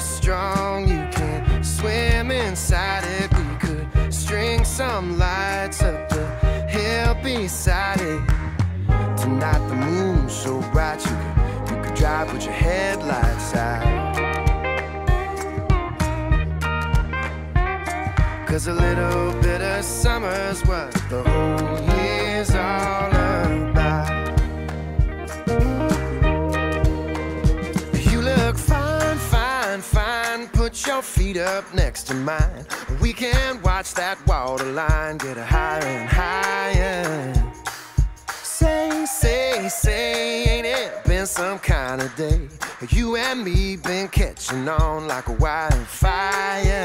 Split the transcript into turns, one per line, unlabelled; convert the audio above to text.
strong, you can swim inside it. We could string some lights up the hill beside it. Tonight the moon's so bright, you could, you could drive with your headlights out. Cause a little bit of summer's what the whole your feet up next to mine. We can watch that waterline get a higher and higher. Say, say, say, ain't it been some kind of day? You and me been catching on like a wildfire.